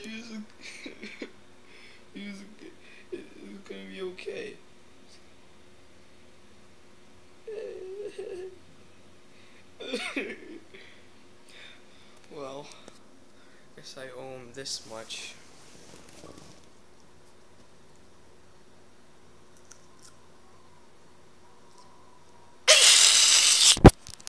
It's gonna be okay. well, guess I owe him this much.